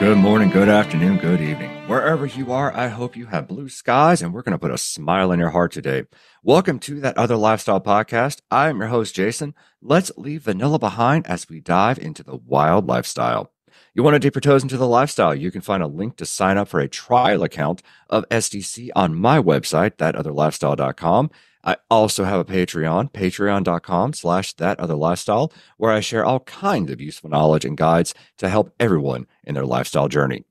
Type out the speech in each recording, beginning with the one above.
Good morning, good afternoon, good evening. Wherever you are, I hope you have blue skies and we're going to put a smile in your heart today. Welcome to that other lifestyle podcast. I am your host, Jason. Let's leave vanilla behind as we dive into the wild lifestyle. You want to dip your toes into the lifestyle? You can find a link to sign up for a trial account of SDC on my website, thatotherlifestyle.com. I also have a Patreon, patreon.com slash that other lifestyle, where I share all kinds of useful knowledge and guides to help everyone in their lifestyle journey.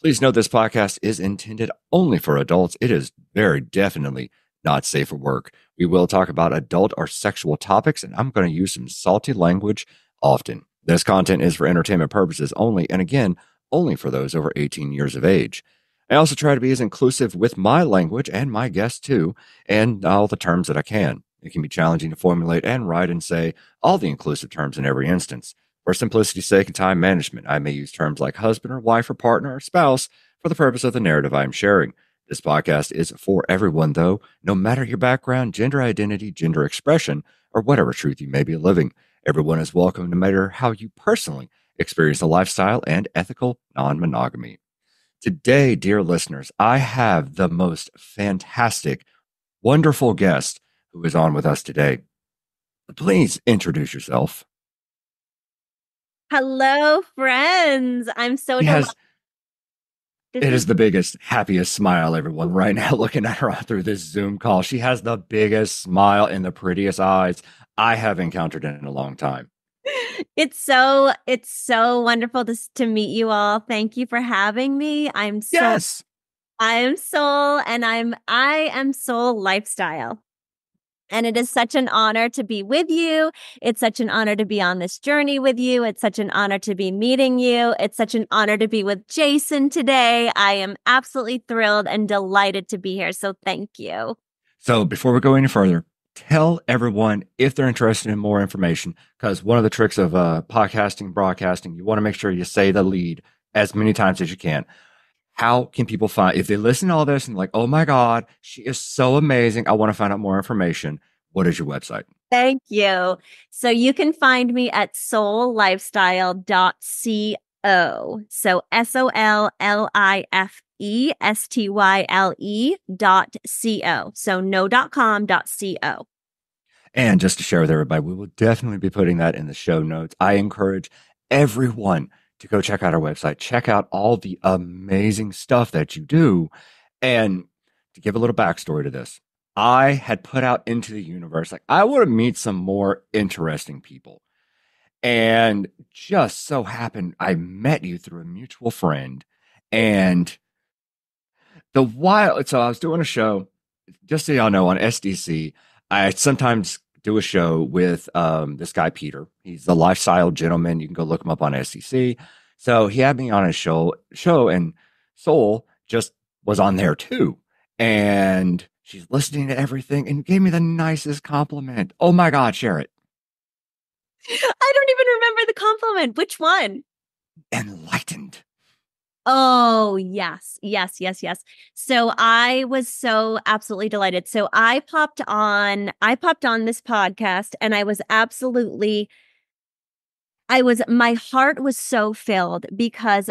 Please note this podcast is intended only for adults. It is very definitely not safe for work. We will talk about adult or sexual topics, and I'm going to use some salty language often. This content is for entertainment purposes only, and again, only for those over 18 years of age. I also try to be as inclusive with my language and my guests too, and all the terms that I can. It can be challenging to formulate and write and say all the inclusive terms in every instance. For simplicity's sake and time management, I may use terms like husband or wife or partner or spouse for the purpose of the narrative I am sharing. This podcast is for everyone, though, no matter your background, gender identity, gender expression, or whatever truth you may be living. Everyone is welcome, no matter how you personally experience the lifestyle and ethical non monogamy. Today, dear listeners, I have the most fantastic, wonderful guest who is on with us today. Please introduce yourself. Hello, friends. I'm so yes. It is the biggest, happiest smile, everyone, right now, looking at her through this Zoom call. She has the biggest smile and the prettiest eyes I have encountered in a long time it's so it's so wonderful to to meet you all. Thank you for having me. I'm so yes. I am Sol and I'm I am Sol Lifestyle. And it is such an honor to be with you. It's such an honor to be on this journey with you. It's such an honor to be meeting you. It's such an honor to be with Jason today. I am absolutely thrilled and delighted to be here. So thank you. So before we go any further, tell everyone if they're interested in more information because one of the tricks of uh, podcasting broadcasting you want to make sure you say the lead as many times as you can. How can people find if they listen to all this and like oh my god she is so amazing i want to find out more information. What is your website? Thank you. So you can find me at sollifestyle.co so s-o-l-l-i-f E S T Y L E dot C O. So no dot com dot C O. And just to share with everybody, we will definitely be putting that in the show notes. I encourage everyone to go check out our website, check out all the amazing stuff that you do. And to give a little backstory to this, I had put out into the universe, like, I want to meet some more interesting people. And just so happened, I met you through a mutual friend. And the wild, so I was doing a show, just so y'all know, on SDC. I sometimes do a show with um, this guy Peter. He's the lifestyle gentleman. You can go look him up on SDC. So he had me on his show, show, and Sol just was on there too. And she's listening to everything and gave me the nicest compliment. Oh my God, share it. I don't even remember the compliment. Which one? Enlightened. Oh, yes. Yes, yes, yes. So I was so absolutely delighted. So I popped on I popped on this podcast and I was absolutely I was my heart was so filled because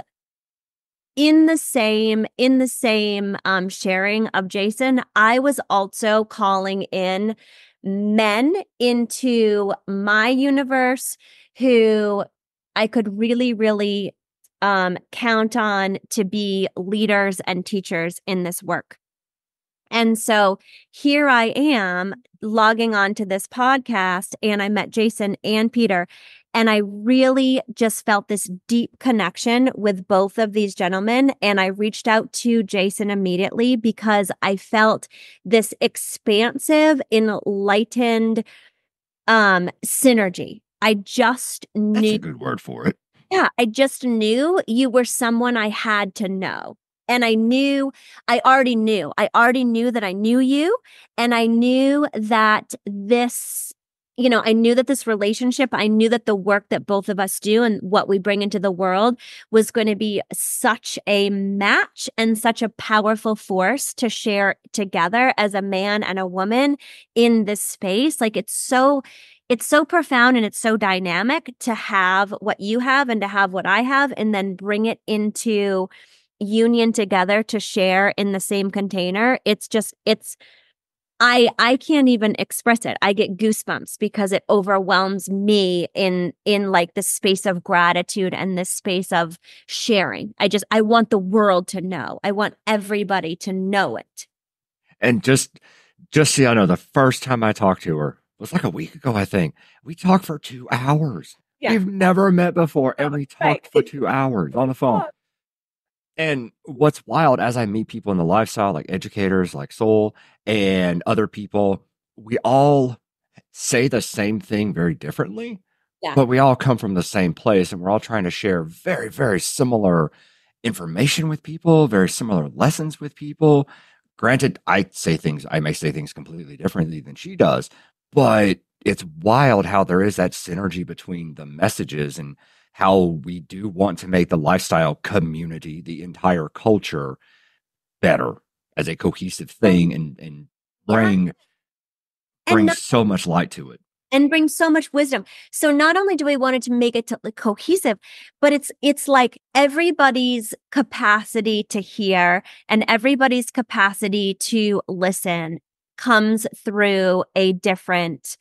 in the same in the same um sharing of Jason, I was also calling in men into my universe who I could really really um, count on to be leaders and teachers in this work. And so here I am logging on to this podcast, and I met Jason and Peter. And I really just felt this deep connection with both of these gentlemen. And I reached out to Jason immediately because I felt this expansive, enlightened um, synergy. I just knew. That's a good word for it. Yeah, I just knew you were someone I had to know. And I knew, I already knew, I already knew that I knew you. And I knew that this, you know, I knew that this relationship, I knew that the work that both of us do and what we bring into the world was going to be such a match and such a powerful force to share together as a man and a woman in this space. Like it's so, it's so profound and it's so dynamic to have what you have and to have what I have and then bring it into union together to share in the same container. It's just it's I I can't even express it. I get goosebumps because it overwhelms me in in like the space of gratitude and this space of sharing. I just I want the world to know. I want everybody to know it. And just just so you know, the first time I talked to her was like a week ago, I think. We talked for two hours. Yeah. We've never met before, and we talked right. for two hours on the phone. And what's wild as I meet people in the lifestyle, like educators, like Sol, and other people, we all say the same thing very differently, yeah. but we all come from the same place and we're all trying to share very, very similar information with people, very similar lessons with people. Granted, I say things, I may say things completely differently than she does, but it's wild how there is that synergy between the messages and how we do want to make the lifestyle community, the entire culture better as a cohesive thing mm-hmm. and, and bring yeah. bring and so much light to it and bring so much wisdom. So not only do we want it to make it to, like, cohesive, but it's it's like everybody's capacity to hear and everybody's capacity to listen comes through a different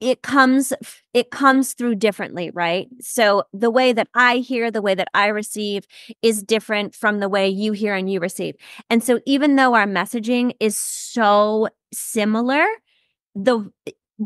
it comes it comes through differently right? So the way that i hear the way that i receive is different from the way you hear and you receive. And so even though our messaging is so similar the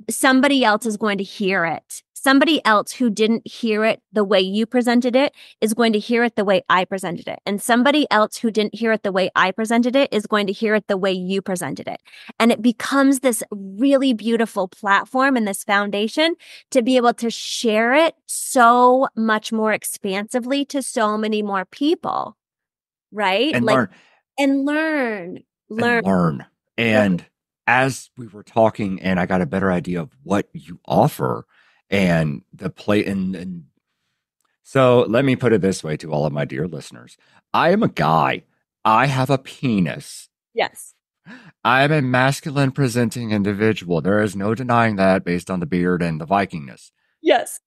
somebody else is going to hear it somebody else who didn't hear it the way you presented it is going to hear it the way I presented it. And somebody else who didn't hear it the way I presented it is going to hear it the way you presented it. And it becomes this really beautiful platform and this foundation to be able to share it so much more expansively to so many more people. Right? And like, learn. And learn. Learn. And learn. And as we were talking and I got a better idea of what you offer, and the play and, and so let me put it this way to all of my dear listeners. I am a guy. I have a penis. Yes. I am a masculine presenting individual. There is no denying that based on the beard and the vikingness. Yes.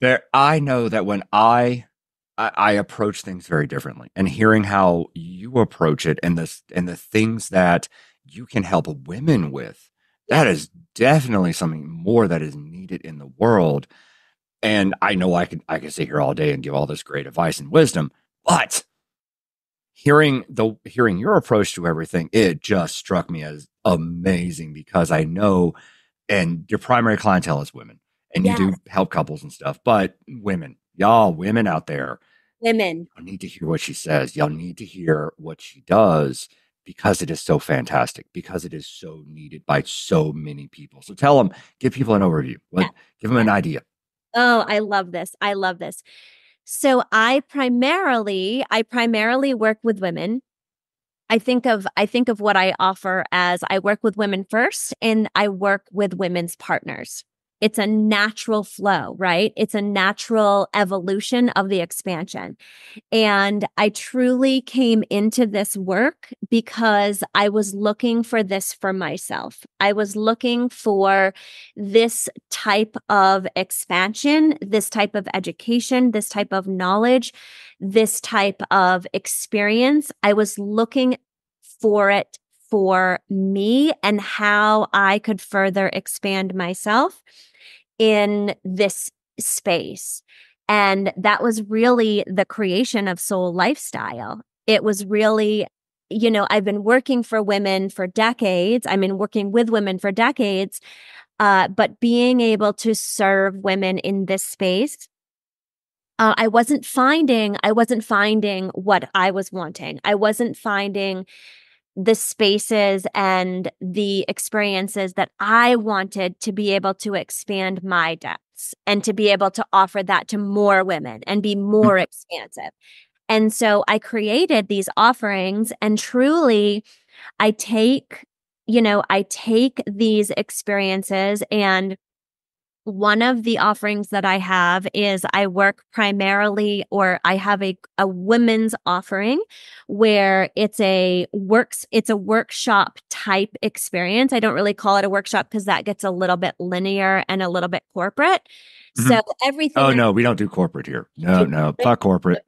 There i know that when i I, I approach things very differently, and hearing how you approach it, and the and the things that you can help women with, that is definitely something more that is needed in the world. And I know I could I could sit here all day and give all this great advice and wisdom, but hearing the hearing your approach to everything, it just struck me as amazing because I know and your primary clientele is women and you do help couples and stuff, but women, y'all, women out there, women, y'all need to hear what she says. Y'all need to hear what she does because it is so fantastic, because it is so needed by so many people. So tell them, give people an overview, yeah. give them an idea. Oh, I love this. I love this. So I primarily, I primarily work with women. I think of I think of what I offer as I work with women first and I work with women's partners. It's a natural flow, right? It's a natural evolution of the expansion. And I truly came into this work because I was looking for this for myself. I was looking for this type of expansion, this type of education, this type of knowledge, this type of experience. I was looking for it for me and how I could further expand myself in this space. And that was really the creation of Sol Lifestyle. It was really, you know, I've been working for women for decades. I've been working with women for decades. Uh, but being able to serve women in this space uh, I wasn't finding I wasn't finding what I was wanting. I wasn't finding the spaces and the experiences that I wanted to be able to expand my depths and to be able to offer that to more women and be mm. more expansive. And so I created these offerings and truly I take, you know, I take these experiences and one of the offerings that I have is I work primarily or I have a, a women's offering where it's a works it's a workshop type experience. I don't really call it a workshop because that gets a little bit linear and a little bit corporate. Mhm. So everything Oh I- no, we don't do corporate here. No, no, fuck corporate.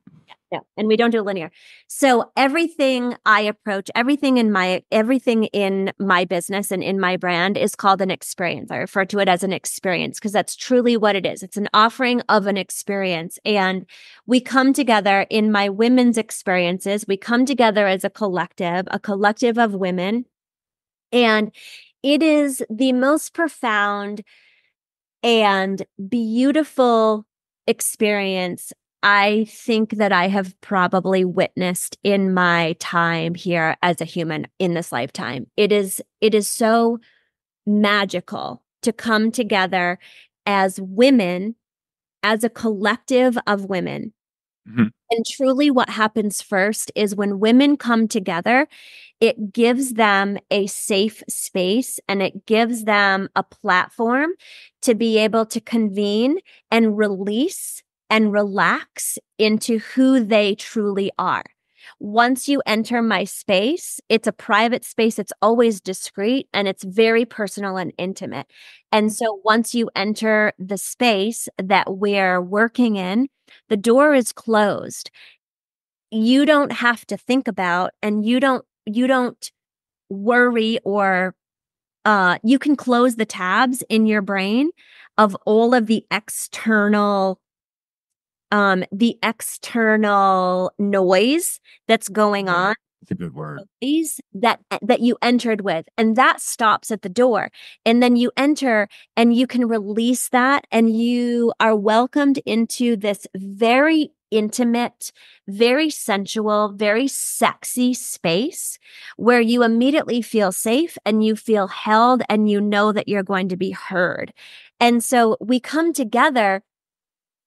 And we don't do linear. So everything I approach, everything in my everything in my business and in my brand is called an experience. I refer to it as an experience because that's truly what it is. It's an offering of an experience. And we come together in my women's experiences. We come together as a collective, a collective of women. And it is the most profound and beautiful experience I think that I have probably witnessed in my time here as a human in this lifetime. It is it is so magical to come together as women as a collective of women. Mhm. And truly what happens first is when women come together, it gives them a safe space and it gives them a platform to be able to convene and release and relax into who they truly are. Once you enter my space, it's a private space. It's always discreet and it's very personal and intimate. And so once you enter the space that we're working in, the door is closed. You don't have to think about and you don't you don't worry or uh you can close the tabs in your brain of all of the external um the external noise that's going on It's a good word. these that that you entered with and that stops at the door. And then you enter and you can release that and you are welcomed into this very intimate very sensual very sexy space where you immediately feel safe and you feel held and you know that you're going to be heard. And so we come together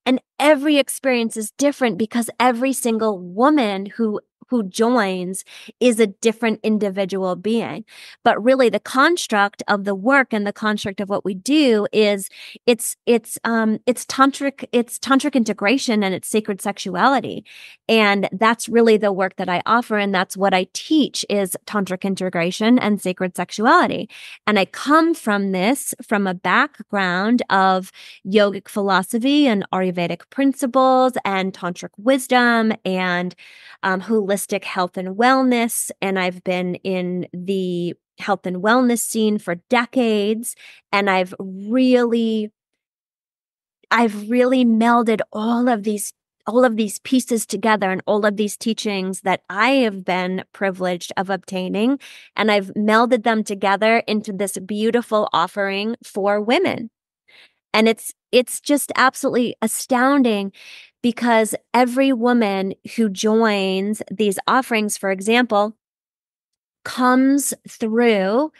and every experience is different because every single woman who who joins is a different individual being. But really the construct of the work and the construct of what we do is it's it's um it's tantric it's tantric integration and it's sacred sexuality. And that's really the work that i offer and that's what i teach is tantric integration and sacred sexuality. And i come from this from a background of yogic philosophy and ayurvedic principles and tantric wisdom and um, holistic health and wellness. And I've been in the health and wellness scene for decades. And I've really, I've really melded all of these all of these pieces together and all of these teachings that I have been privileged of obtaining and I've melded them together into this beautiful offering for women. And it's it's just absolutely astounding because every woman who joins these offerings, for example, comes through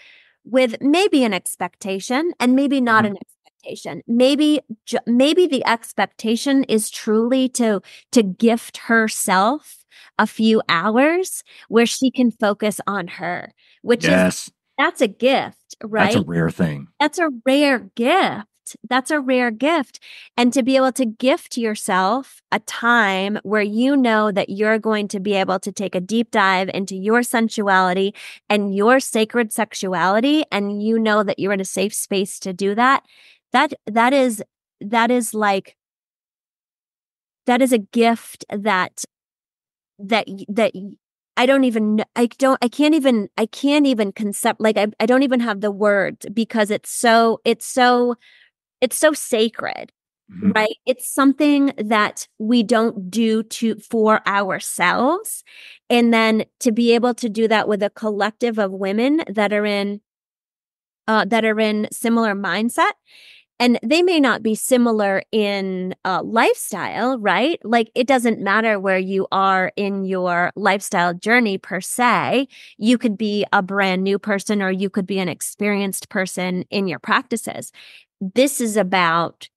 with maybe an expectation and maybe not Mhm. an expectation. Maybe ju- maybe the expectation is truly to to gift herself a few hours where she can focus on her, which is that's a gift, right? that's a rare thing. that's a rare gift. That's a rare gift. And to be able to gift yourself a time where you know that you're going to be able to take a deep dive into your sensuality and your sacred sexuality, and you know that you're in a safe space to do that, that that is that is like that is a gift that that that I don't even I don't I can't even I can't even concept like I, I don't even have the words because it's so it's so it's so sacred Mhm. right? It's something that we don't do to for ourselves and then to be able to do that with a collective of women that are in uh, that are in similar mindset and they may not be similar in uh, lifestyle right? Like it doesn't matter where you are in your lifestyle journey per se. You could be a brand new person or you could be an experienced person in your practices this is about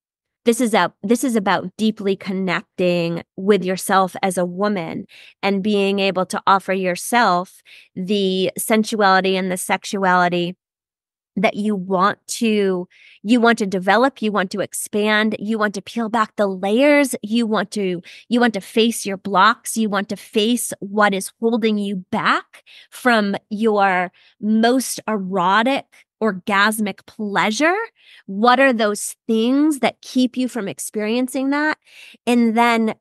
this is about this is about deeply connecting with yourself as a woman and being able to offer yourself the sensuality and the sexuality that you want to you want to develop you want to expand you want to peel back the layers you want to you want to face your blocks you want to face what is holding you back from your most erotic orgasmic pleasure what are those things that keep you from experiencing that? And then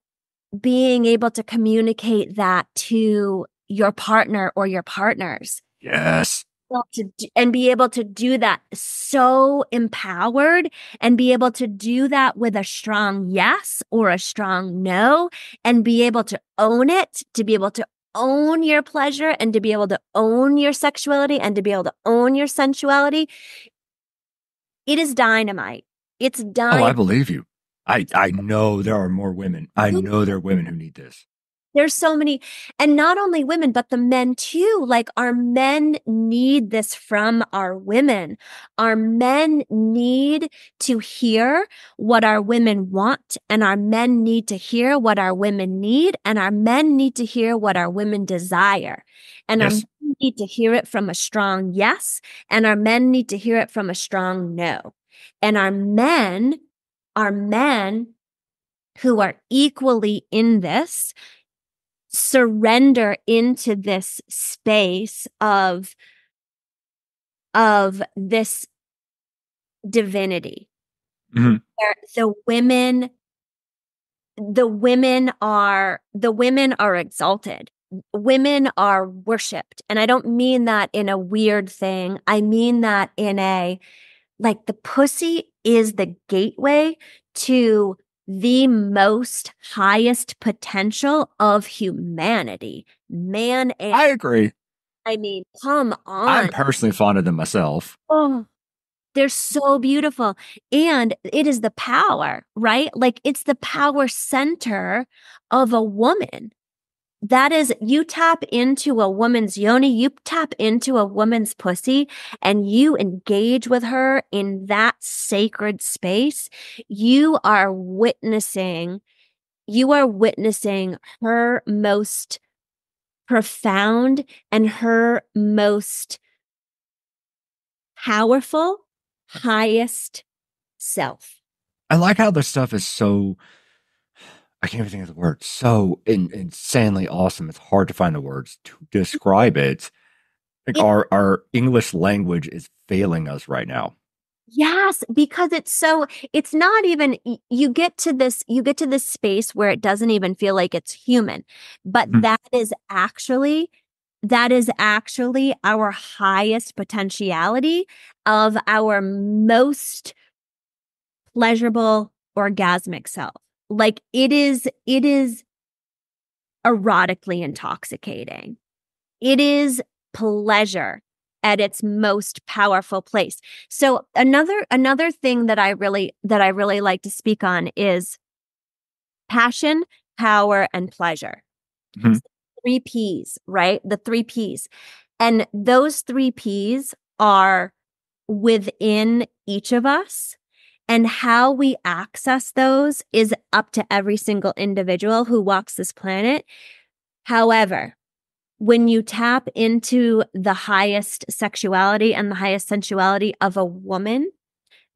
being able to communicate that to your partner or your partners. Yes. To and be able to do that so empowered and be able to do that with a strong yes or a strong no and be able to own it to be able to own your pleasure and to be able to own your sexuality and to be able to own your sensuality it is dynamite. It's dynamite oh i believe you. I i know there are more women. I know there are women who need this there's so many, and not only women, but the men too. Like our men need this from our women. Our men need to hear what our women want, and our men need to hear what our women need, and our men need to hear what our women desire. And yes. our men need to hear it from a strong yes, and our men need to hear it from a strong no. And our men, our men who are equally in this surrender into this space of of this divinity. Mm-hmm. the women the women are the women are exalted. Women are worshiped and i don't mean that in a weird thing. I mean that in a like the pussy is the gateway to the most highest potential of humanity. Man, and, I agree. I mean, come on. I'm personally fond of them myself. Oh, they're so beautiful. And it is the power, right? Like it's the power center of a woman that is you tap into a woman's yoni, you tap into a woman's pussy and you engage with her in that sacred space, you are witnessing you are witnessing her most profound and her most powerful highest self. I like how this stuff is so I can't even think of the word. So in, insanely awesome. It's hard to find the words to describe it. Like it, our our English language is failing us right now. Yes, because it's so it's not even you get to this you get to this space where it doesn't even feel like it's human. But mm-hmm. that is actually that is actually our highest potentiality of our most pleasurable orgasmic self like it is it is erotically intoxicating. It is pleasure at its most powerful place. So another another thing that i really that i really like to speak on is passion power and pleasure. Mm-hmm. three p's right? The three p's. And those three p's are within each of us and how we access those is up to every single individual who walks this planet. However, when you tap into the highest sexuality and the highest sensuality of a woman,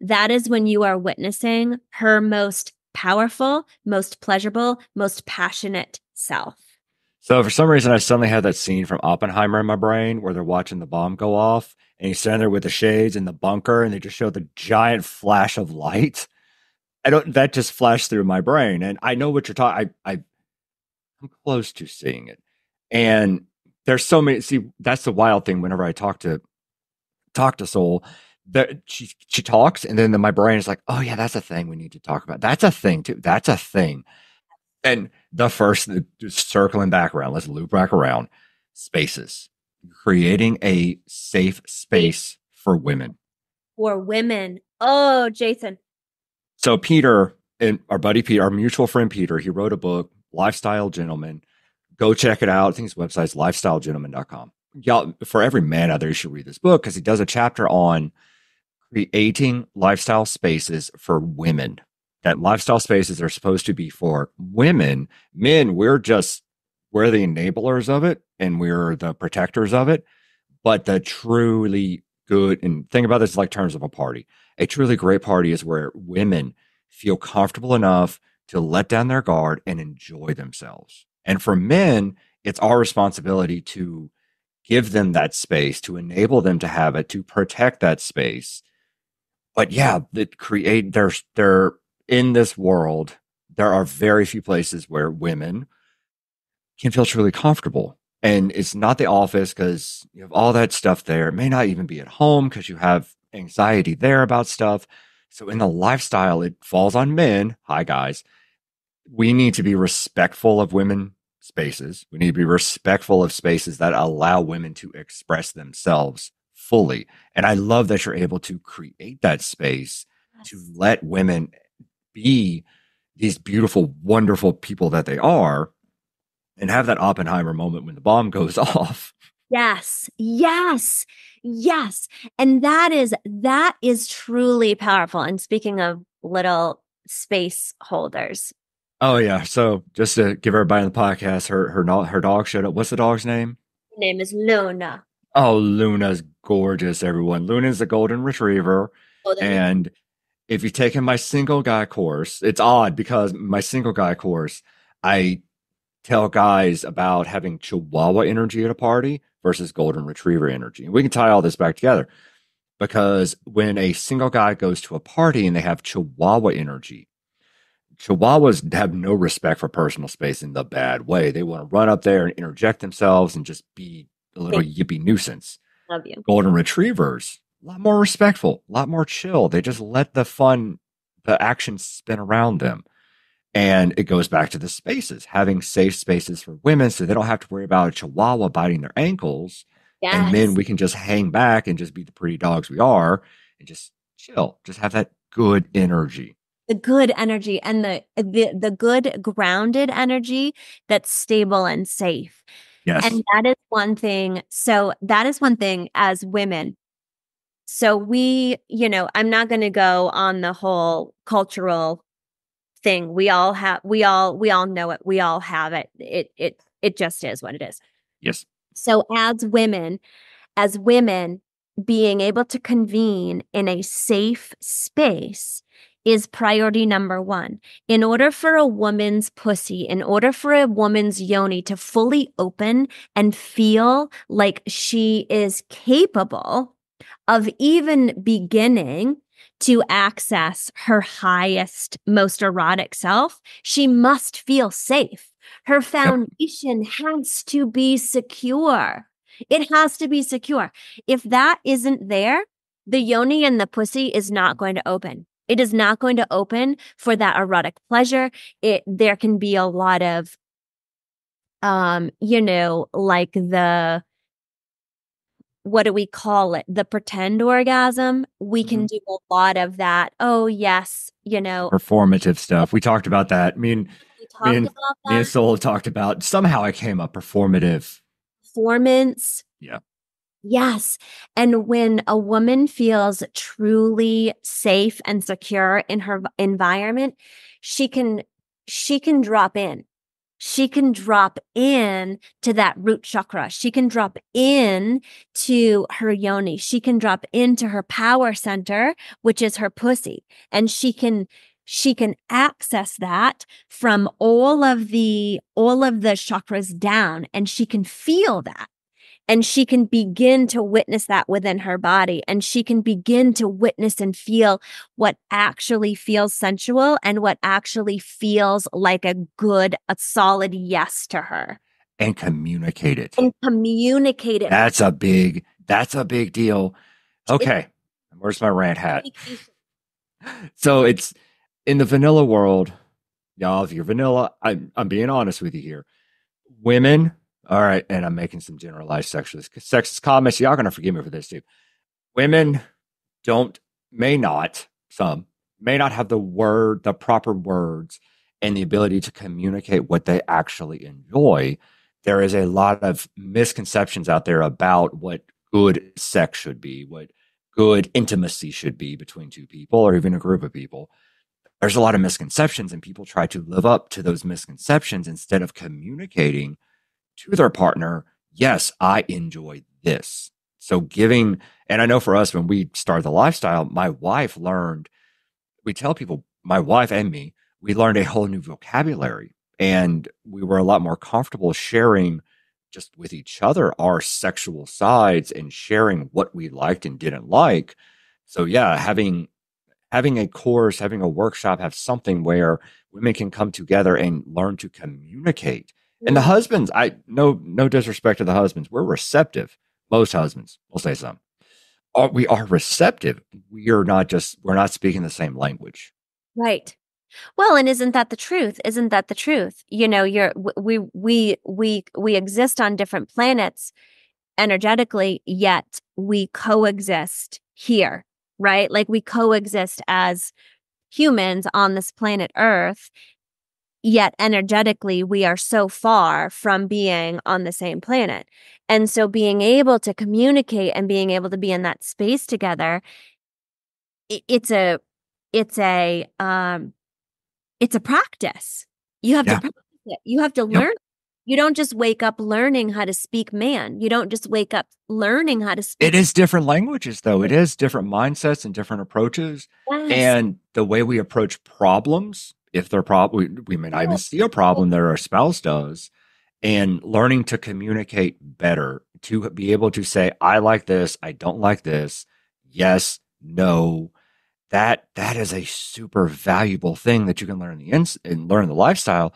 that is when you are witnessing her most powerful, most pleasurable, most passionate self. So for some reason, I suddenly had that scene from Oppenheimer in my brain where they're watching the bomb go off, and he's standing there with the shades in the bunker, and they just show the giant flash of light. I don't. That just flashed through my brain, and I know what you're talking. I, I, I'm close to seeing it, and there's so many. See, that's the wild thing. Whenever I talk to talk to Sol, that she she talks, and then the, my brain is like, oh yeah, that's a thing we need to talk about. That's a thing too. That's a thing. And the first, circling back around, let's loop back around spaces, creating a safe space for women. For women. Oh, Jason. So, Peter and our buddy Peter, our mutual friend Peter, he wrote a book, Lifestyle Gentleman. Go check it out. I think his website's lifestylegentleman.com. Y'all, for every man out there, you should read this book because he does a chapter on creating lifestyle spaces for women that lifestyle spaces are supposed to be for women. Men, we're just, we're the enablers of it and we're the protectors of it. But the truly good, and think about this like terms of a party. A truly great party is where women feel comfortable enough to let down their guard and enjoy themselves. And for men, it's our responsibility to give them that space, to enable them to have it, to protect that space. But yeah, that create there's they're in this world, there are very few places where women can feel truly comfortable. And it's not the office because you have all that stuff there. It may not even be at home because you have anxiety there about stuff. So in the lifestyle, it falls on men. Hi, guys. We need to be respectful of women spaces. We need to be respectful of spaces that allow women to express themselves fully. And I love that you're able to create that space to let women be these beautiful, wonderful people that they are and have that Oppenheimer moment when the bomb goes off. Yes. Yes. Yes. And that is that is truly powerful. And speaking of little space holders. Oh yeah. So just to give everybody on the podcast, her her her dog showed up. What's the dog's name? Her name is Luna. Oh, Luna's gorgeous, everyone. Luna's a golden retriever. Oh, and if you've taken my single guy course, it's odd because my single guy course, I tell guys about having chihuahua energy at a party versus golden retriever energy. And we can tie all this back together because when a single guy goes to a party and they have chihuahua energy, chihuahuas have no respect for personal space in the bad way. They want to run up there and interject themselves and just be a little yippy nuisance. Love you. Golden retrievers, a lot more respectful, a lot more chill. They just let the fun, the action spin around them. And it goes back to the spaces, having safe spaces for women so they don't have to worry about a chihuahua biting their ankles. Yes. And then we can just hang back and just be the pretty dogs we are and just chill, just have that good energy. The good energy and the the the good grounded energy that's stable and safe. Yes. And that is one thing. So that is one thing as women. So we, you know, I'm not going to go on the whole cultural thing. We all have we all we all know it. We all have it. It it it just is what it is. Yes. So as women, as women being able to convene in a safe space is priority number one. In order for a woman's pussy, in order for a woman's yoni to fully open and feel like she is capable of even beginning to access her highest, most erotic self, she must feel safe. Her foundation has to be secure. It has to be secure. If that isn't there, the yoni and the pussy is not going to open. It is not going to open for that erotic pleasure. It there can be a lot of um, you know, like the what do we call it? The pretend orgasm. We can mm-hmm. do a lot of that. Oh, yes, you know, performative stuff. We talked about that. I mean, me and, me and Sol talked about somehow I came up performative performance. Yeah. Yes. And when a woman feels truly safe and secure in her environment, she can she can drop in she can drop in to that root chakra. She can drop in to her yoni. She can drop into her power center, which is her pussy. And she can she can access that from all of the all of the chakras down and she can feel that and she can begin to witness that within her body and she can begin to witness and feel what actually feels sensual and what actually feels like a good a solid yes to her. And communicate it. And communicate it. That's a big that's a big deal. Okay. Where's my rant hat? So it's in the vanilla world y'all if you're vanilla I'm, I'm being honest with you here. Women all right, and I'm making some generalized sexist sexist comments. Y'all gonna forgive me for this too. Women don't, may not, some may not have the word, the proper words, and the ability to communicate what they actually enjoy. There is a lot of misconceptions out there about what good sex should be, what good intimacy should be between two people or even a group of people. There's a lot of misconceptions, and people try to live up to those misconceptions instead of communicating to their partner, yes, I enjoy this. So giving, and I know for us, when we started the lifestyle, my wife learned, we tell people, my wife and me, we learned a whole new vocabulary and we were a lot more comfortable sharing just with each other our sexual sides and sharing what we liked and didn't like. So yeah, having having a course, having a workshop, have something where women can come together and learn to communicate. And the husbands, I no no disrespect to the husbands, we're receptive. Most husbands, we'll say some. Are, we are receptive. We are not just we're not speaking the same language. Right. Well, and isn't that the truth? Isn't that the truth? You know, you're we we we we exist on different planets energetically, yet we coexist here, right? Like we coexist as humans on this planet Earth, yet energetically we are so far from being on the same planet. And so being able to communicate and being able to be in that space together, it's a it's a um it's a practice. You have yeah. to practice it. You have to learn. You don't just wake up learning how to speak man. You don't just wake up learning how to speak. It is different languages, though. It is different mindsets and different approaches. Yes. And the way we approach problems, if they're we, we may not even see a problem that our spouse does, and learning to communicate better, to be able to say, I like this, I don't like this, yes, no, that that is a super valuable thing that you can learn the ins and learn the lifestyle.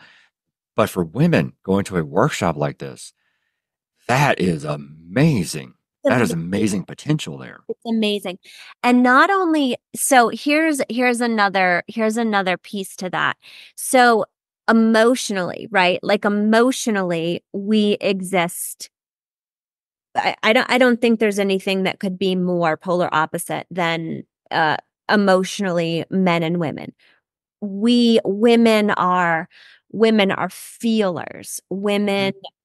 But for women going to a workshop like this, that is amazing. That is amazing potential there. It's amazing. And not only so here's here's another here's another piece to that. So emotionally, right? Like emotionally, we exist I, I, don't I don't think there's anything that could be more polar opposite than uh emotionally men and women. We women are women are feelers. Women mm-hmm.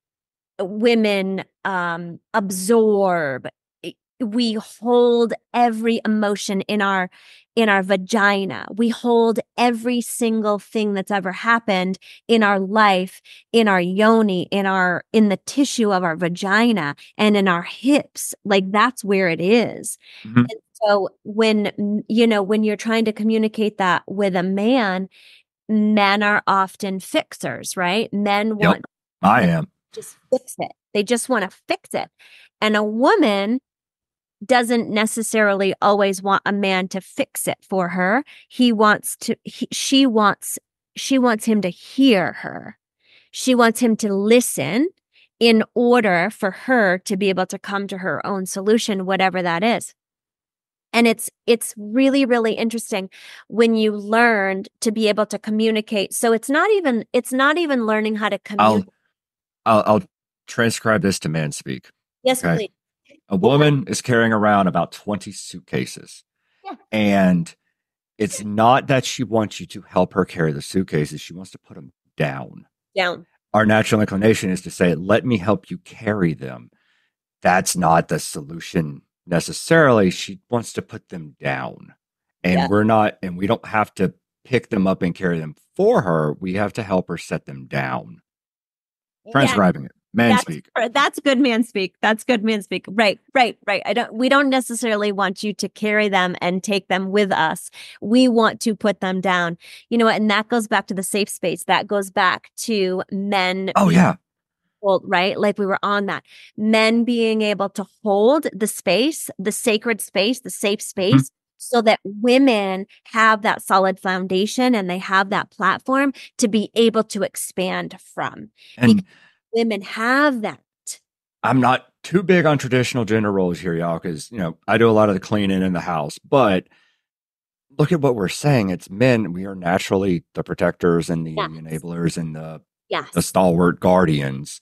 Women um absorb we hold every emotion in our in our vagina. We hold every single thing that's ever happened in our life in our yoni in our in the tissue of our vagina and in our hips. Like that's where it is. Mm-hmm. So when you know when you're trying to communicate that with a man men are often fixers right? Men want yep, i am just fix it. They just want to fix it. And a woman doesn't necessarily always want a man to fix it for her. He wants to he, she wants she wants him to hear her. She wants him to listen in order for her to be able to come to her own solution whatever that is. And it's it's really really interesting when you learned to be able to communicate. So it's not even it's not even learning how to communicate i'll i'll, I'll transcribe this to man speak yes okay? please a woman is carrying around about 20 suitcases yeah. and it's not that she wants you to help her carry the suitcases she wants to put them down down our natural inclination is to say let me help you carry them that's not the solution necessarily. She wants to put them down. And yeah. we're not, and we don't have to pick them up and carry them for her. We have to help her set them down. Transcribing yeah. it. Man that's, speak. That's good man speak. That's good man speak. Right, right, right. I don't we don't necessarily want you to carry them and take them with us. We want to put them down. You know what? And that goes back to the safe space. That goes back to men. Oh yeah right? Like we were on that. Men being able to hold the space, the sacred space, the safe mm-hmm. space. So that women have that solid foundation and they have that platform to be able to expand from. And because women have that. I'm not too big on traditional gender roles here, y'all, because you know I do a lot of the cleaning in the house. But look at what we're saying. It's men. We are naturally the protectors and the yes. enablers and the yes. the stalwart guardians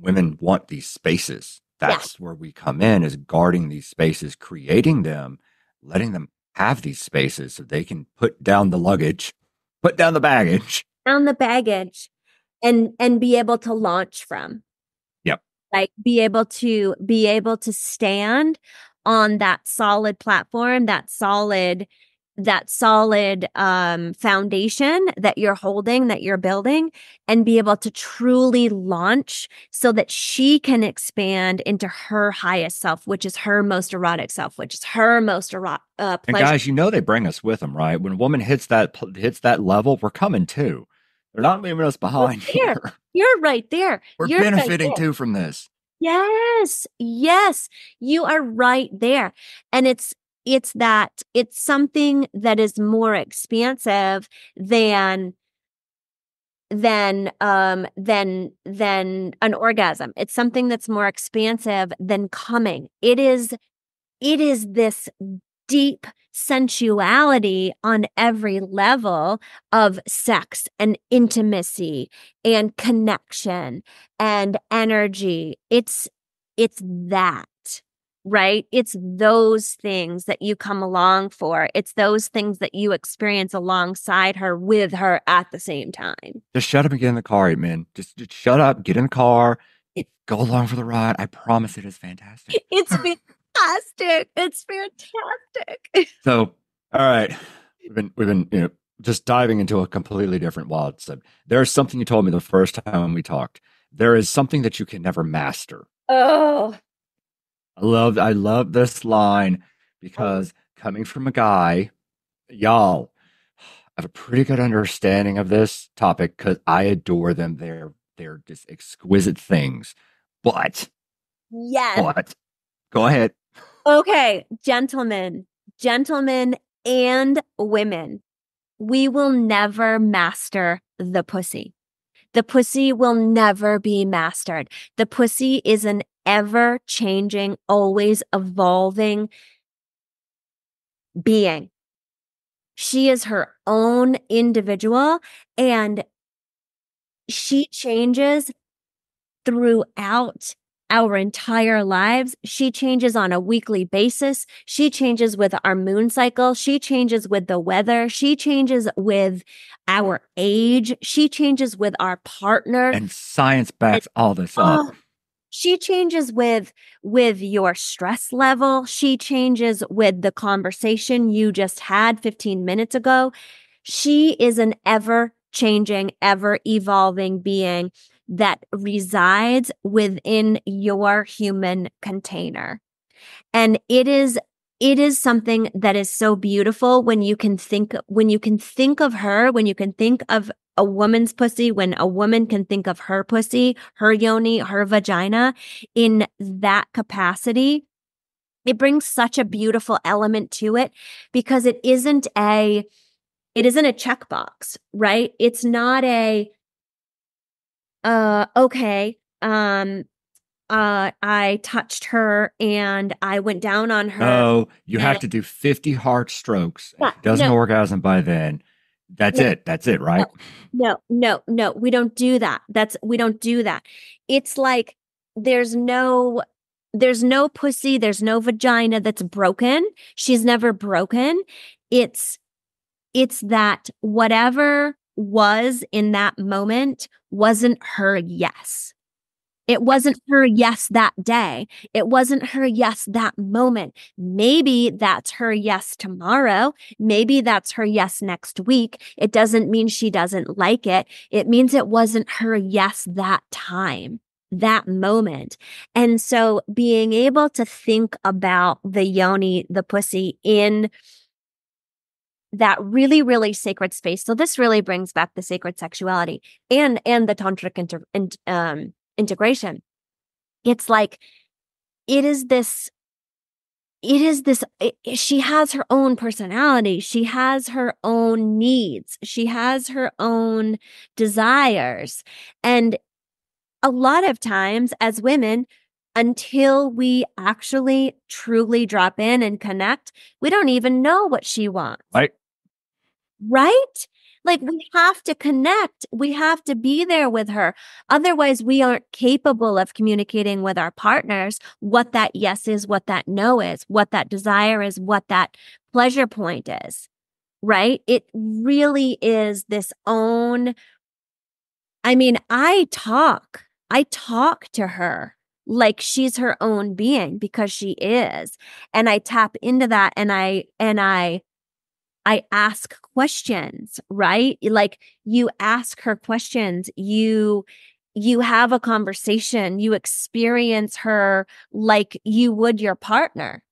women want these spaces. That's yeah. where we come in is guarding these spaces, creating them, letting them have these spaces so they can put down the luggage, put down the baggage. Down the baggage and and be able to launch from. Yep. Like be able to be able to stand on that solid platform, that solid that solid um, foundation that you're holding, that you're building, and be able to truly launch so that she can expand into her highest self, which is her most erotic self, which is her most erotic. Uh, and guys, you know they bring us with them, right? When a woman hits that hits that level, we're coming too. They're not leaving us behind here. You're right there. We're You're benefiting right too from this. Yes. Yes. You are right there. And it's it's that it's something that is more expansive than than um than than an orgasm. It's something that's more expansive than coming. It is it is this deep sensuality on every level of sex and intimacy and connection and energy. It's it's that right? It's those things that you come along for. It's those things that you experience alongside her with her at the same time. Just shut up and get in the car, man. Just, just shut up, get in the car, go along for the ride. I promise it is fantastic. It's fantastic. It's fantastic. so, all right. We've been we've been you know just diving into a completely different wild subject. There's something you told me the first time we talked. There is something that you can never master. Oh, I love I love this line because coming from a guy, y'all, I have a pretty good understanding of this topic because I adore them. They're they're just exquisite things. But yes. But go ahead. Okay, gentlemen, gentlemen and women, we will never master the pussy. The pussy will never be mastered. The pussy is an ever changing, always evolving being. She is her own individual and she changes throughout our entire lives. She changes on a weekly basis. She changes with our moon cycle. She changes with the weather. She changes with our age. She changes with our partner. And science backs and, all this up. Oh, she changes with with your stress level she changes with the conversation you just had 15 minutes ago. She is an ever changing ever evolving being that resides within your human container. And it is it is something that is so beautiful when you can think when you can think of her when you can think of a woman's pussy when a woman can think of her pussy, her yoni, her vagina in that capacity. It brings such a beautiful element to it because it isn't a it isn't a checkbox, right? It's not a uh okay, um uh I touched her and I went down on her. Oh, you have to do 50 heart strokes. Yeah, doesn't no. orgasm by then. That's no, it. That's it, right? No, no, no. We don't do that. That's we don't do that. It's like there's no there's no pussy, there's no vagina that's broken. She's never broken. It's it's that whatever was in that moment wasn't her yes. It wasn't her yes that day. It wasn't her yes that moment. Maybe that's her yes tomorrow. Maybe that's her yes next week. It doesn't mean she doesn't like it. It means it wasn't her yes that time, that moment. And so being able to think about the yoni, the pussy in that really really sacred space so this really brings back the sacred sexuality and and the tantric inter, um integration. It's like, it is this it is this it, she has her own personality. She has her own needs. She has her own desires. And a lot of times as women until we actually truly drop in and connect we don't even know what she wants. Right. Right like we have to connect. We have to be there with her. Otherwise, we aren't capable of communicating with our partners what that yes is, what that no is, what that desire is, what that pleasure point is. Right? It really is this own. I mean, I talk, I talk to her like she's her own being because she is. And I tap into that and I, and I, I ask questions, right? Like you ask her questions, you you have a conversation, you experience her like you would your partner.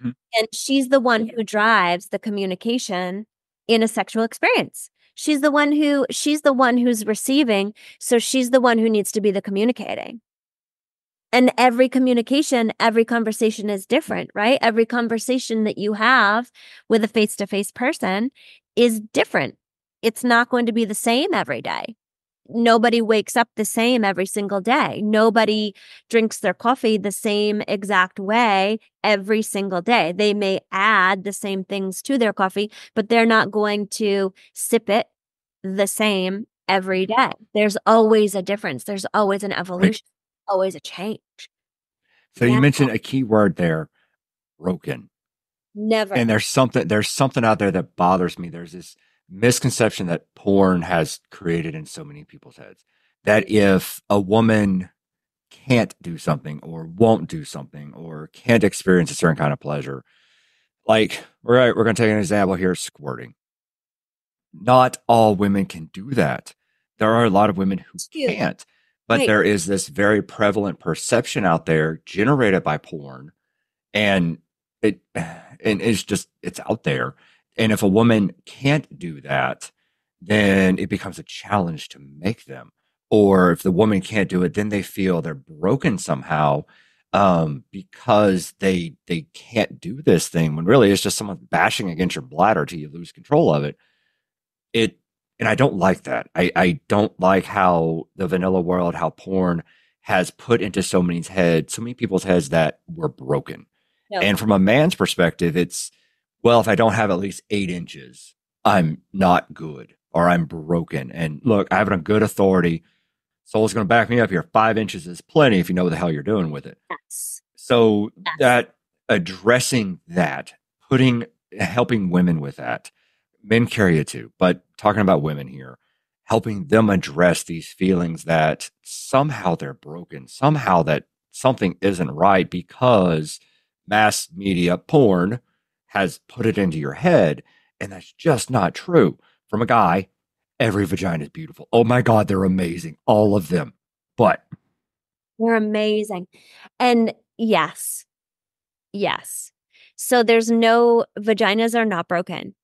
Mm-hmm. And she's the one who drives the communication in a sexual experience. She's the one who she's the one who's receiving, so she's the one who needs to be the communicating. And every communication, every conversation is different, right? Every conversation that you have with a face-to-face person is different. It's not going to be the same every day nobody wakes up the same every single day. Nobody drinks their coffee the same exact way every single day. They may add the same things to their coffee, but they're not going to sip it the same every day. There's always a difference. There's always an evolution. Always a change. So yeah. you mentioned a key word there, broken. Never. And there's something there's something out there that bothers me. There's this misconception that porn has created in so many people's heads that if a woman can't do something or won't do something or can't experience a certain kind of pleasure, like, right, we're going to take an example here squirting. Not all women can do that. There are a lot of women who can't, but right. there is this very prevalent perception out there generated by porn and it and it's just it's out there and if a woman can't do that, then it becomes a challenge to make them. Or if the woman can't do it, then they feel they're broken somehow um, because they they can't do this thing. When really it's just someone bashing against your bladder till you lose control of it. It and I don't like that. I I don't like how the vanilla world, how porn has put into so many heads, so many people's heads that we're broken. And from a man's perspective, it's well, if I don't have at least eight inches, I'm not good or I'm broken. And look, I have it on good authority. Sol's going to back me up here. Five inches is plenty if you know what the hell you're doing with it. Yes. So yes. that addressing that, putting, helping women with that, men carry it too, but talking about women here, helping them address these feelings that somehow they're broken, somehow that something isn't right because mass media porn has put it into your head. And that's just not true. From a guy, every vagina is beautiful. Oh my God, they're amazing. All of them. But they're amazing. And yes, yes. So there's no vaginas are not broken.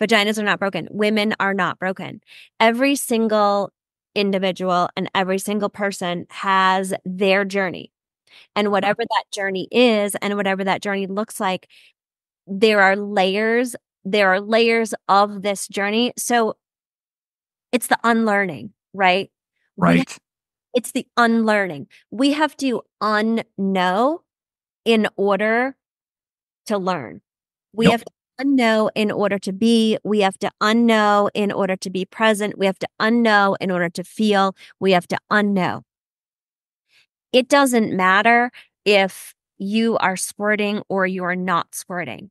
Vaginas are not broken. Women are not broken. Every single individual and every single person has their journey. And whatever that journey is, and whatever that journey looks like, there are layers there are layers of this journey so it's the unlearning right right it's the unlearning we have to unknow in order to learn we yep. have to unknow in order to be. We have to unknow in order to be present. We have to unknow in order to feel. We have to unknow. It doesn't matter if you are squirting or you are not squirting.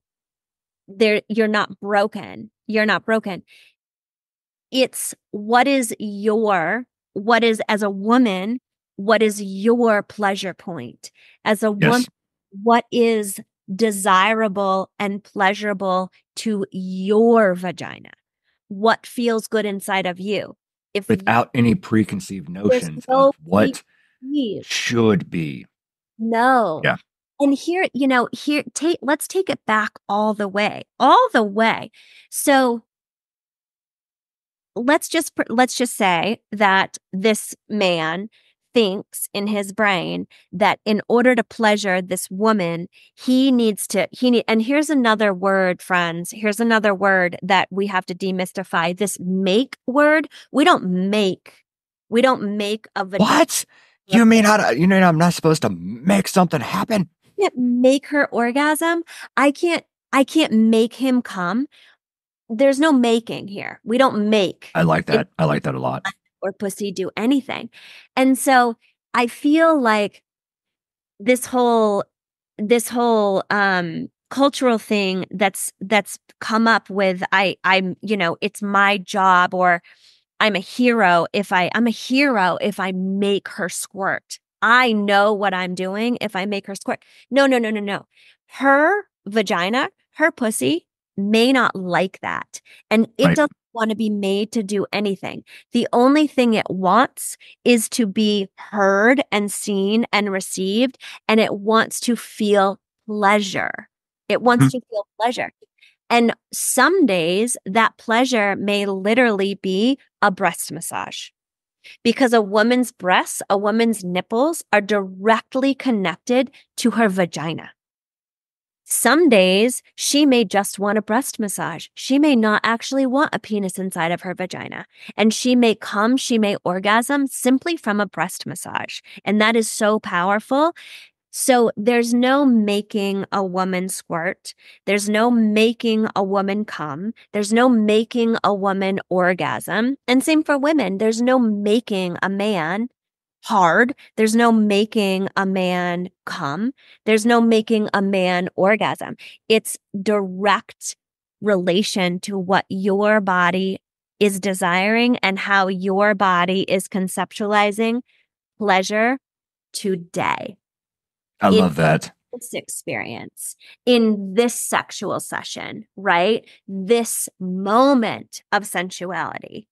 There you're not broken. You're not broken. It's what is your what is as a woman what is your pleasure point? As a yes. woman what is desirable and pleasurable to your vagina. What feels good inside of you? If without you, any preconceived notions no of what should be. No. Yeah. And here, you know, here take let's take it back all the way. All the way. So let's just let's just say that this man thinks in his brain that in order to pleasure this woman he needs to he need and here's another word friends here's another word that we have to demystify this make word we don't make we don't make a what you mean how to, you mean i'm not supposed to make something happen can't make her orgasm. I can't I can't make him come. There's no making here. We don't make. I like that. I like that a lot. Or pussy do anything. And so I feel like this whole this whole um cultural thing that's that's come up with I I'm you know it's my job or I'm a hero if I I'm a hero if I make her squirt. I know what I'm doing if I make her squirt. No, no, no, no, no. Her vagina, her pussy may not like that. And it Right. doesn't want to be made to do anything. The only thing it wants is to be heard and seen and received. And it wants to feel pleasure. It wants Mhm. to feel pleasure. And some days that pleasure may literally be a breast massage because a woman's breasts, a woman's nipples are directly connected to her vagina. Some days she may just want a breast massage. She may not actually want a penis inside of her vagina. And she may come, she may orgasm simply from a breast massage. And that is so powerful. So there's no making a woman squirt. There's no making a woman come. There's no making a woman orgasm. And same for women. There's no making a man hard. There's no making a man come. There's no making a man orgasm. It's direct relation to what your body is desiring and how your body is conceptualizing pleasure today I in- love that. this experience in this sexual session, right? This moment of sensuality.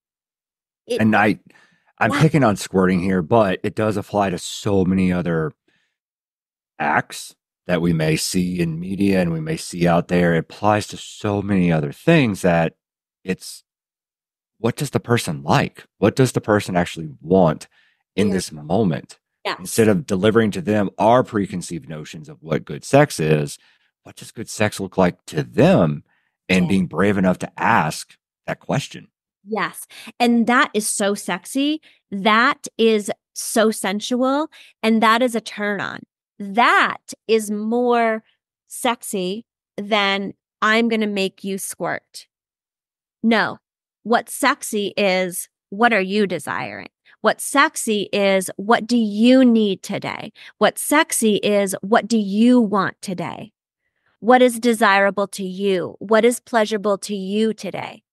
It, And I, I'm picking on squirting here, but it does apply to so many other acts that we may see in media and we may see out there. It applies to so many other things that it's what does the person like? What does the person actually want in Yeah. this moment? yes. Instead of delivering to them our preconceived notions of what good sex is, what does good sex look like to them? And Yeah. being brave enough to ask that question. Yes. And that is so sexy. That is so sensual. And that is a turn on. That is more sexy than I'm going to make you squirt. No. What's sexy is what are you desiring? What's sexy is what do you need today? What's sexy is what do you want today? What is desirable to you? What is pleasurable to you today?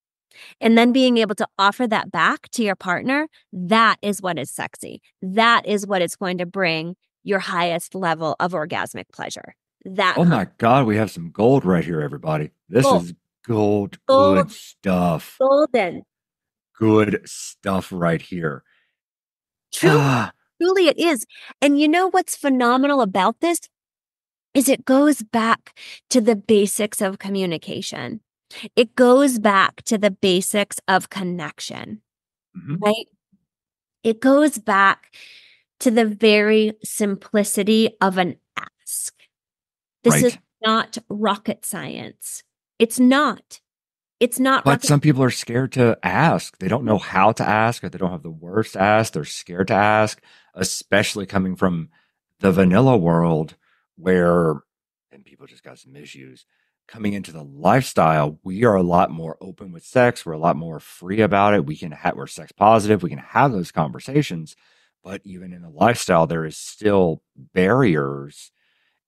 And then being able to offer that back to your partner, that is what is sexy. That is what is going to bring your highest level of orgasmic pleasure. That Oh my God, we have some gold right here, everybody. This Gold. is gold, Gold. good stuff. golden. Good stuff right here. True, Ah, truly it is. And you know what's phenomenal about this is it goes back to the basics of communication. It goes back to the basics of connection. mhm. right? It goes back to the very simplicity of an ask. This is not rocket science. It's not. It's not But rocket some people are scared to ask. They don't know how to ask, or they don't have the words to ask. They're scared to ask, especially coming from the vanilla world where, and people just got some issues. Coming into the lifestyle, we are a lot more open with sex. We're a lot more free about it. We can have, we're sex positive. We can have those conversations. But even in the lifestyle, there is still barriers.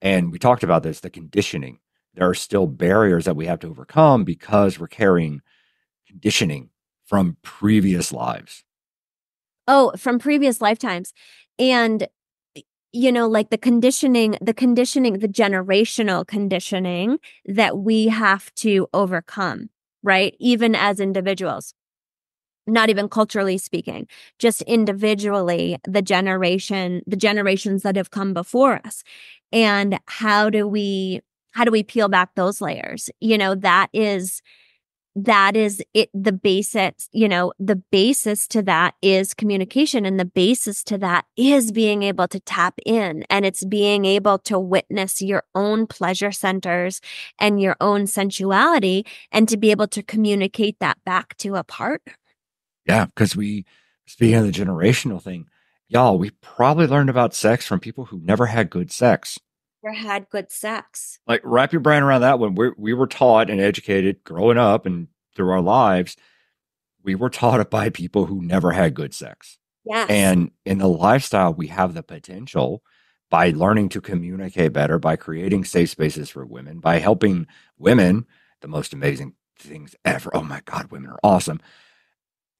And we talked about this the conditioning. There are still barriers that we have to overcome because we're carrying conditioning from previous lives. Oh, from previous lifetimes. And you know, like the conditioning, the conditioning, the generational conditioning that we have to overcome, right? Even as individuals. Not even culturally speaking, just individually, the generation, the generations that have come before us. And how do we how do we peel back those layers? You know, that is that is it the basics you know the basis to that is communication and the basis to that is being able to tap in and it's being able to witness your own pleasure centers and your own sensuality and to be able to communicate that back to a partner Yeah, because we, speaking of the generational thing, y'all, we probably learned about sex from people who never had good sex. Or had good sex Like, wrap your brain around that one. We we were taught and educated growing up and through our lives. We were taught by people who never had good sex. yes And in the lifestyle, we have the potential by learning to communicate better, by creating safe spaces for women, by helping women, the most amazing things ever. Oh my God, women are awesome.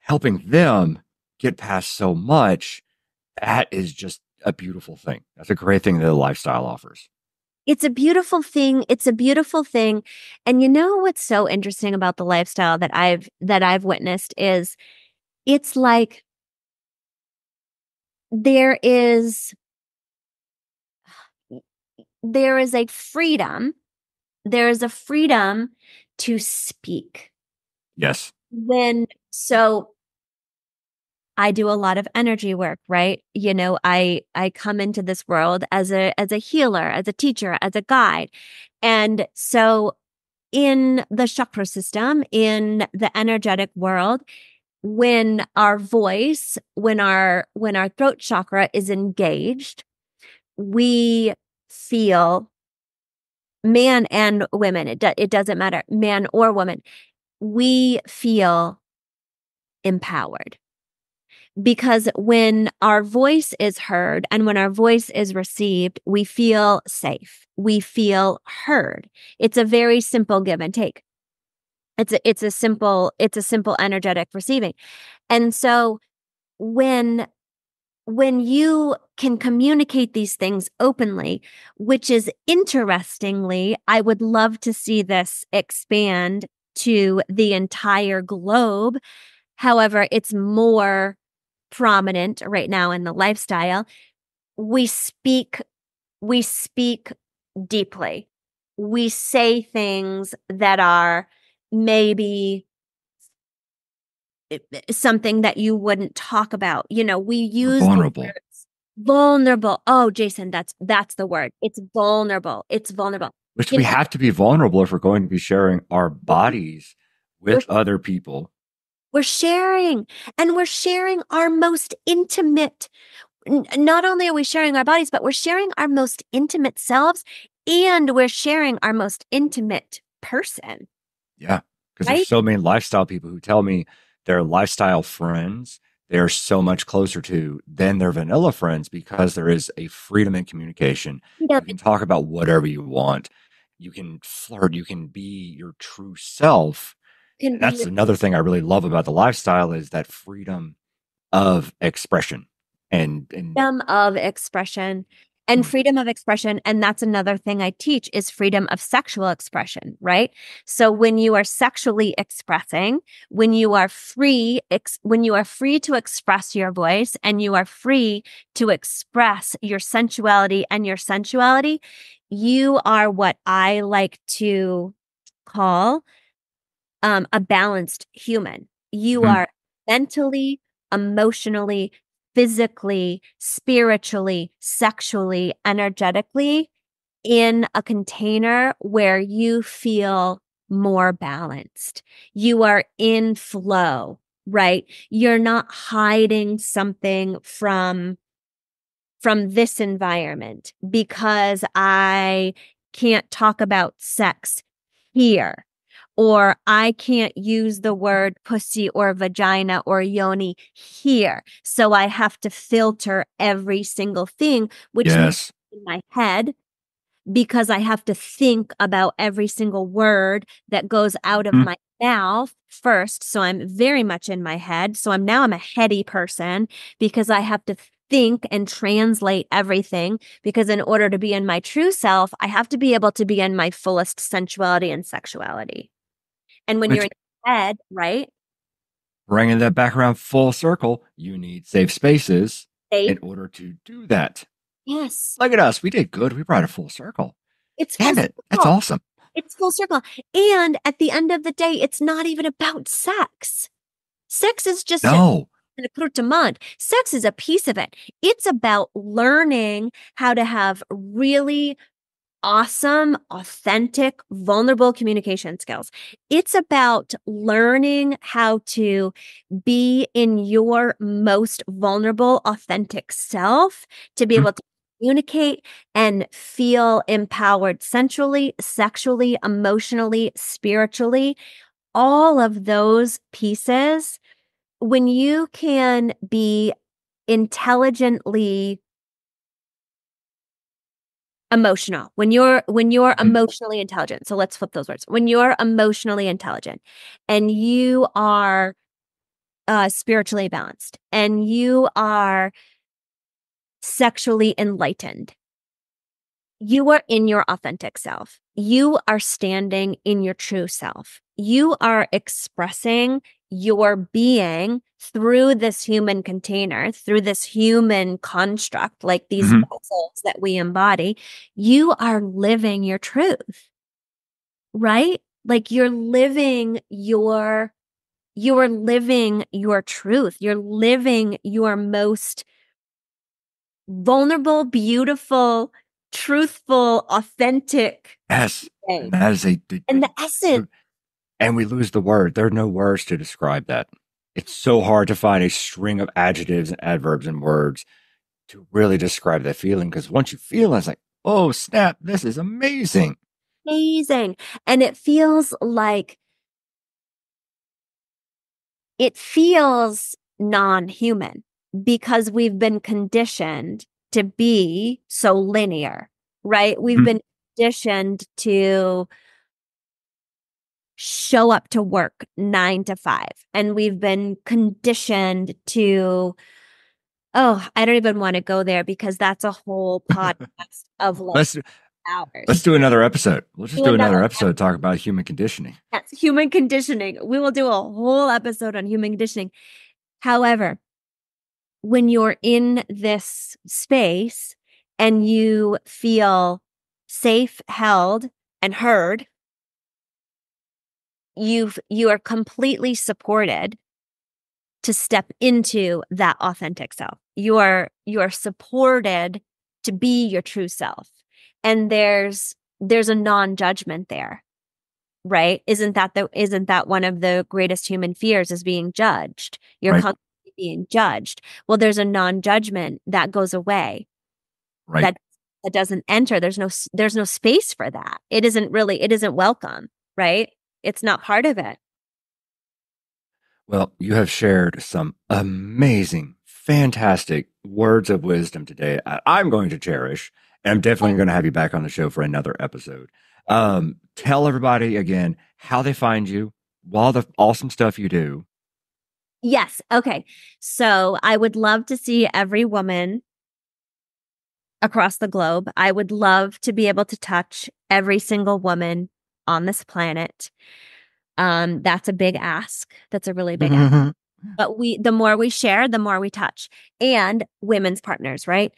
Helping them get past so much, that is just a beautiful thing. That's a great thing that the lifestyle offers. It's a beautiful thing. It's a beautiful thing. And you know what's so interesting about the lifestyle that I've that I've witnessed is it's like there is there is a freedom there is a freedom to speak Yes. when so I do a lot of energy work, right? You know, I I come into this world as a as a healer, as a teacher, as a guide. And so in the chakra system, in the energetic world, when our voice, when our when our throat chakra is engaged, we feel man and women, it do, it doesn't matter, man or woman, we feel empowered because when our voice is heard and when our voice is received, we feel safe. We feel heard. It's a very simple give and take. It's a, it's a simple, it's a simple energetic receiving. And so when when you can communicate these things openly, which is interestingly, I would love to see this expand to the entire globe. However, it's more prominent right now in the lifestyle we speak we speak deeply. We say things that are maybe something that you wouldn't talk about. You know we use vulnerable. vulnerable. Oh jason that's that's the word. It's vulnerable. It's vulnerable. Which You we know- have to be vulnerable if we're going to be sharing our bodies with We're- other people. We're sharing and we're sharing our most intimate. Not only are we sharing our bodies, but we're sharing our most intimate selves and we're sharing our most intimate person. Yeah. Because Right? there's so many lifestyle people who tell me their lifestyle friends they're so much closer to than their vanilla friends because there is a freedom in communication. Yeah, You can talk about whatever you want. You can flirt. You can be your true self. Can that's another thing I really love about the lifestyle is that freedom of expression. And and freedom of expression and Mm. freedom of expression and that's another thing i teach is freedom of sexual expression right so when you are sexually expressing when you are free ex- when you are free to express your voice and you are free to express your sensuality and your sensuality you are what i like to call um, a balanced human you Mhm. are mentally emotionally physically, spiritually, sexually, energetically in a container where you feel more balanced. You are in flow, right? You're not hiding something from from this environment because I can't talk about sex here or I can't use the word pussy or vagina or yoni here. So I have to filter every single thing, which yes. in my head because I have to think about every single word that goes out of Mhm. my mouth first. So I'm very much in my head. So I'm now I'm a heady person because I have to think and translate everything because in order to be in my true self, I have to be able to be in my fullest sensuality and sexuality. And when Which- you're in bed, right? Bringing that back around full circle, you need safe spaces They, in order to do that. yes, Look at us. We did good. We brought a full circle. it's Damn it. That's awesome. It's full circle. And at the end of the day, it's not even about sex. Sex is just No. and a curtement. Sex is a piece of it. It's about learning how to have really awesome, authentic, vulnerable communication skills. It's about learning how to be in your most vulnerable, authentic self to be Mhm. able to communicate and feel empowered sensually, sexually, emotionally, spiritually. All of those pieces when you can be intelligently emotional when you're when you're Mhm. emotionally intelligent so let's flip those words when you're emotionally intelligent and you are uh spiritually balanced and you are sexually enlightened you are in your authentic self. You are standing in your true self. You are expressing your being through this human container, through this human construct, like these Mhm. vessels that we embody. You are living your truth, right? Like you're living your, you're living your truth. You're living your most vulnerable, beautiful, truthful, authentic Yes. that is a, And the essence, and we lose the word. There are no words to describe that. It's so hard to find a string of adjectives and adverbs and words to really describe that feeling because once you feel it, it's like, oh, snap, this is amazing. amazing. And it feels like it feels non human because we've been conditioned to be so linear, right? We've Mhm. been conditioned to show up to work nine to five. And we've been conditioned to, oh, I don't even want to go there because that's a whole podcast of like Let's hours. let's do another episode. We'll just Do do another another episode talk about human conditioning. That's human conditioning. We will do a whole episode on human conditioning. However, when you're in this space and you feel safe, held, and heard, you've you are completely supported to step into that authentic self. You are you are supported to be your true self. And there's there's a non-judgment there right isn't that the isn't that one of the greatest human fears is being judged you're Right. constantly being judged well there's a non-judgment that goes away Right. That- that doesn't enter there's no there's no space for that it isn't really it isn't welcome right it's not part of it Well, you have shared some amazing, fantastic words of wisdom today. I- I'm going to cherish, and I'm definitely going to have you back on the show for another episode. Um, tell everybody again how they find you, all the awesome stuff you do. yes okay so i would love to see every woman across the globe i would love to be able to touch every single woman on this planet um that's a big ask. That's a really big ask. But we the more we share the more we touch and women's partners right?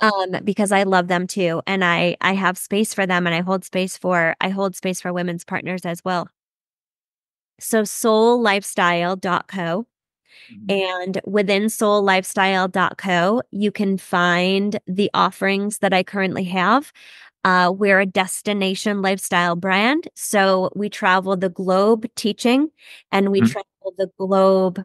Um because i love them too and i i have space for them and i hold space for i hold space for women's partners as well. So sollifestyle.co and within sollifestyle.co you can find the offerings that i currently have uh, we're a destination lifestyle brand. So we travel the globe teaching and we Mhm. travel the globe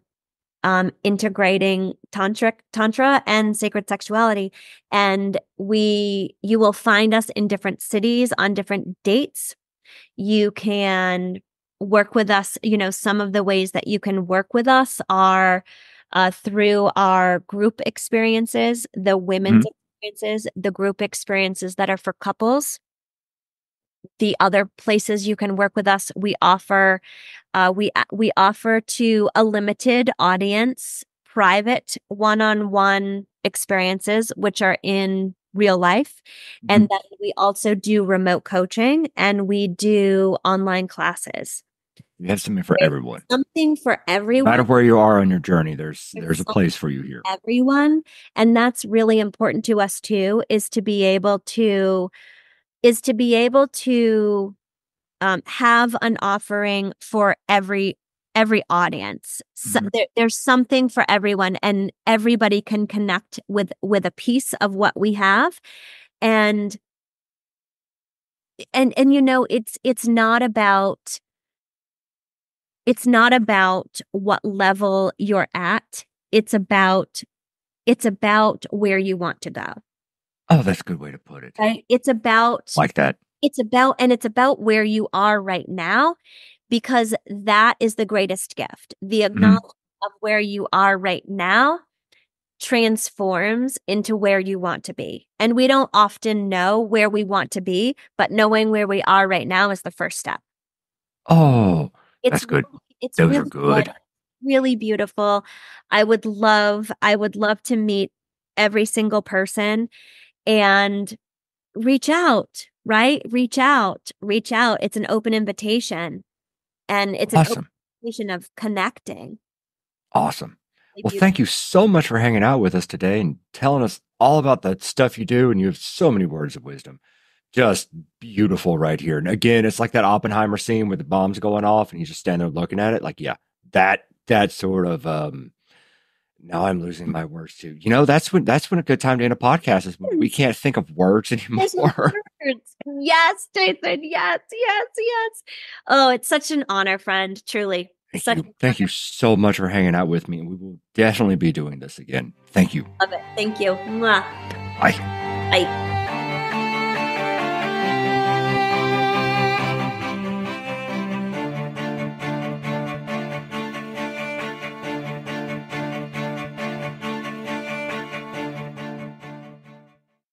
um, integrating tantric tantra and sacred sexuality. And we you will find us in different cities on different dates. You can work with us you know some of the ways that you can work with us are uh, through our group experiences the women's experiences the group experiences that are for couples. The other places you can work with us we offer uh, we we offer to a limited audience private one-on-one experiences which are in real life. And then we also do remote coaching and we do online classes You have something for There's everyone. something for everyone. No matter where you are on your journey, there's There's there's a place for you here. everyone and that's really important to us too is to be able to is to be able to um, have an offering for every every audience so Mhm. there, there's something for everyone and everybody can connect with with a piece of what we have and and and you know it's it's not about it's not about what level you're at. It's about it's about where you want to go. Oh, that's a good way to put it. right? It's about Like that. it's about and it's about where you are right now because that is the greatest gift. The mm-hmm. acknowledgement of where you are right now transforms into where you want to be. And we don't often know where we want to be but knowing where we are right now is the first step. Oh, it's That's good. really- it's Those are really good. really beautiful i would love i would love to meet every single person and reach out, right? Reach out, reach out. It's an open invitation and it's an Awesome. invitation of connecting. Awesome. Well, thank you so much for hanging out with us today and telling us all about the stuff you do. And you have so many words of wisdom. Just beautiful right here. And again, it's like that Oppenheimer scene with the bombs going off and he's just standing there looking at it. Like, yeah, that, that sort of, um, now I'm losing my words too. You know, that's when, that's when a good time to end a podcast is when we can't think of words anymore. words. Yes, Jason. Yes, yes, yes. Oh, it's such an honor, friend. Truly. Thank Such you. Thank you so much for hanging out with me. We will definitely be doing this again. Thank you. Love it. Thank you. Mwah. Bye. Bye.